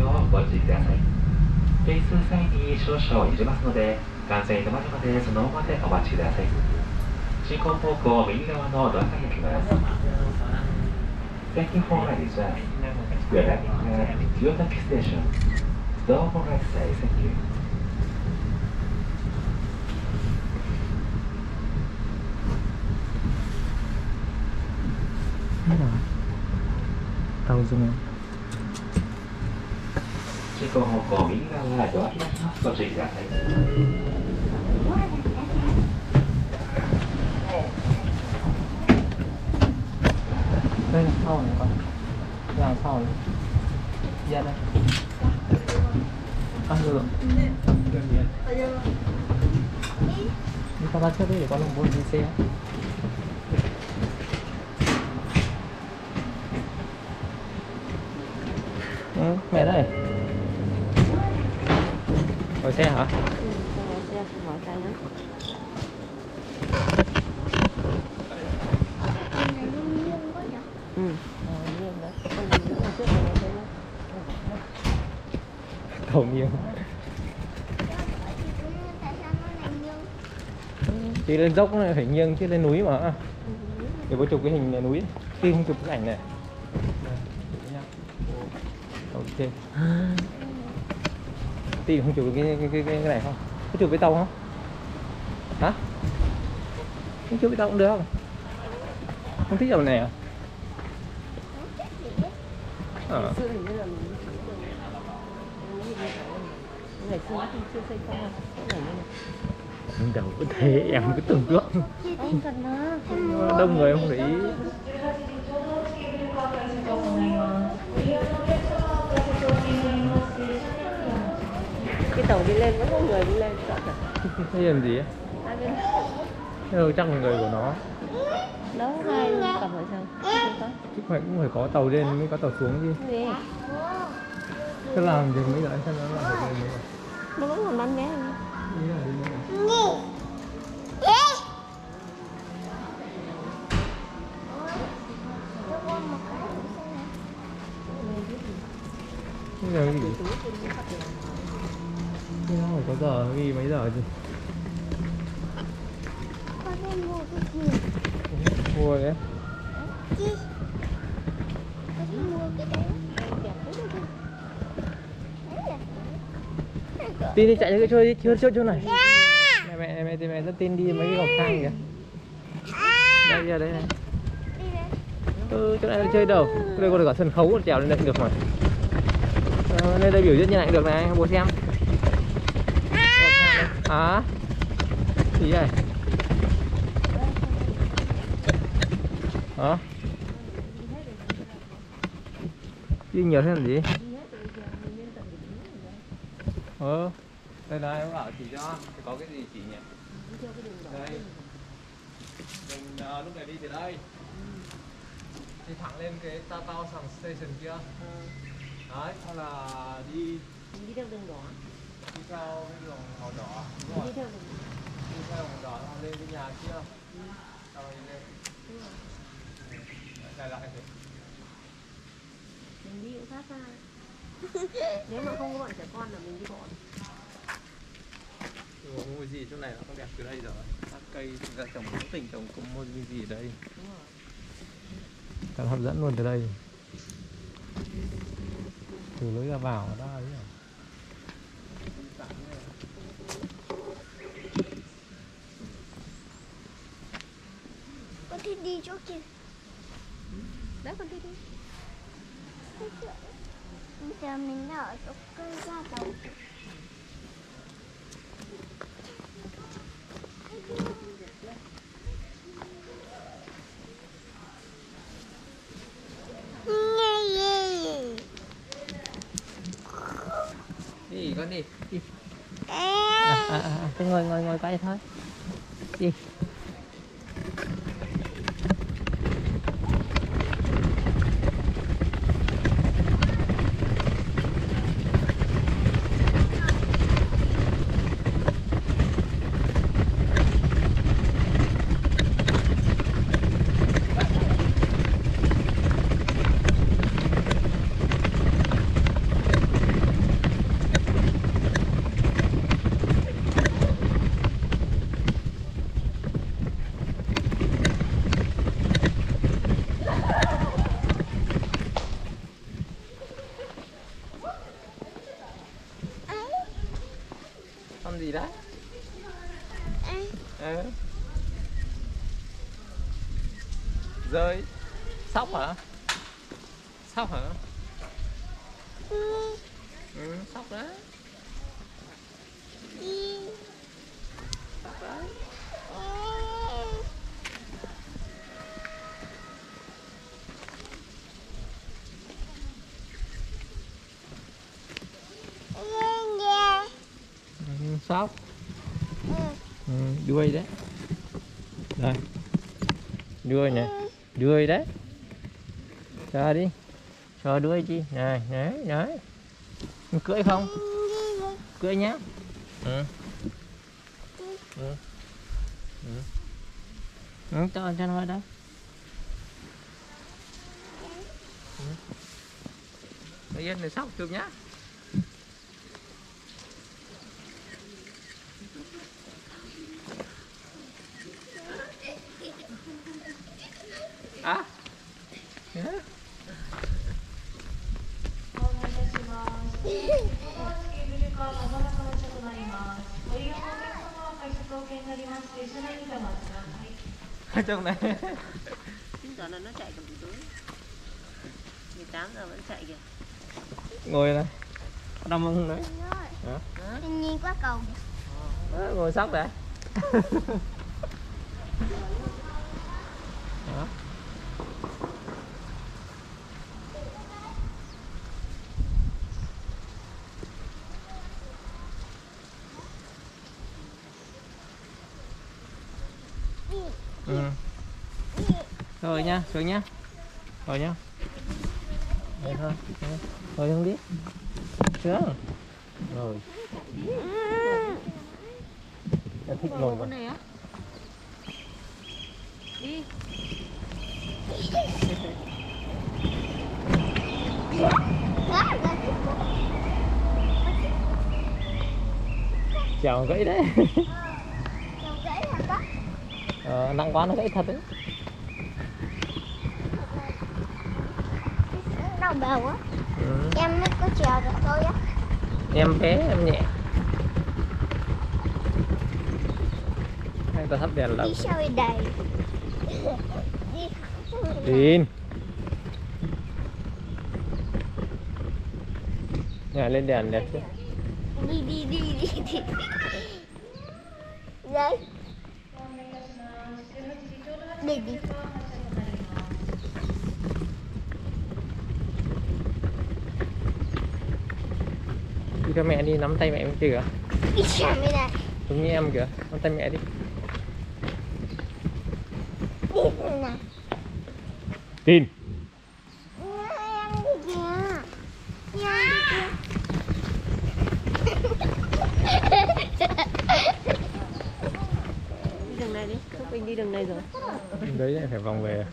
ようご注意ください提出際に少々揺れますので完成止まるまでそのままでお待ちください進行方向右側のドアが開きます Thank you for riding, sir. We are landing at Yotaki Station. Door on right side, thank you. Thế 거기가 아주 합법적이지 않아요. đây là sau này con. Là sau này. Dạ đây. Ăn được đi qua ba trước đi để con lòng bồn đi xe. Ừ, mẹ đây. Ngồi xe hả? Ừ. Cầu nhiều Chị lên dốc này phải nghiêng chứ lên núi mà Để có chụp cái hình này núi Khi không chụp cái ảnh này. Ok Tí không chụp được cái, cái, cái, cái này không? Có chụp với tàu không? Hả? Không chụp với tàu cũng được không? Không thích dòng này à? Ban đầu có thế em cứ tưởng tượng Đông người không để ý cái tàu đi lên vẫn có người đi lên sợ thật. Thế làm gì á? đâu chắc là người của nó. Đó hai cặp không có. Chứ phải cũng phải có tàu lên mới có tàu xuống chứ. Gì? Thế làm thì mới đợi xem nó làm được lên mới nó vẫn còn bán vé nữa. Cái gì? Thế nó phải có giờ ghi mấy giờ chứ? Mua đấy. Tin đi chạy cho cái chơi đi, chơi chơi chỗ này. Mẹ mẹ mẹ thì mẹ dẫn tin đi mấy cái gọc thang kìa. Đây giờ đây này. Ừ, chỗ này là chơi đâu? Đây có được cả sân khấu trèo lên đây được mà. Ờ, Lên đây biểu diễn như này cũng được này, bố xem Hả? Gì vậy? Hả? Đi nhiều thế làm gì? Ờ Đây này, em bảo chỉ cho Thì có cái gì chỉ nhỉ? Đây Mình à, lúc này đi từ đây Đi thẳng lên cái ta Tao Station kia Đấy, hay là đi đi theo đường đỏ đi theo cái đường màu đỏ đúng rồi đi theo đường đi theo đường đỏ xong lên cái nhà kia sau rồi lên lại lại thế mình đi cũng khá xa nếu mà không có bọn trẻ con là mình đi bộ Rồi có mua gì chỗ này nó không đẹp từ đây rồi các cây ra trồng mỗi tỉnh trồng có mua cái gì ở đây đúng rồi thật hấp dẫn luôn từ đây. Từ lối ra vào đó ấy à đi chỗ kia. đấy con đi đi. Bây giờ mình đang ở chỗ cây ra gì? đi con đi? Đi. À, à, à, thế ngồi ngồi ngồi quay thôi. Đi sóc hả? Ừ, sóc đấy. Ừ, sóc ừ. Đuôi đấy. Đây. Đuôi nè ừ. đuôi đấy. Cho đi sờ đuôi chi này đấy đấy cưỡi không cưỡi nhá ừ. Ừ. Ừ. Ừ, cho cho nó đó, đây ừ. Bây giờ này sóc được nhá ở trong này. Chính giờ là nó chạy cầm túi. 18 giờ vẫn chạy kìa. Ngồi này. Đâm mông đấy Thiên nhiên quá cầu. Đó, ngồi sóc đấy Đó. Ừ. Rồi nha, xuống nha. Rồi nha. Đây thôi. Rồi không đi. Xuống. Rồi. Em thích ngồi vào. Con này á Đi Chào gãy đấy. Chồng gãy hả bác? Ờ, nặng quá nó gãy thật đấy. Đau đầu á Ừ. Em mới có trèo được thôi á Em bé em nhẹ. Hai ta thắp đèn là Đi sao đầy Đi Tin. Nhà lên đèn đẹp chứ. đi đi đi đi đi Đấy Đi đi Đi theo mẹ đi nắm tay mẹ em kìa. Đây này Giống như em kìa. Nắm tay mẹ đi. Tin. Em đi kìa Em đi kìa Đi đường này đi Thúc Vinh đi đường này rồi Đấy lại phải vòng về.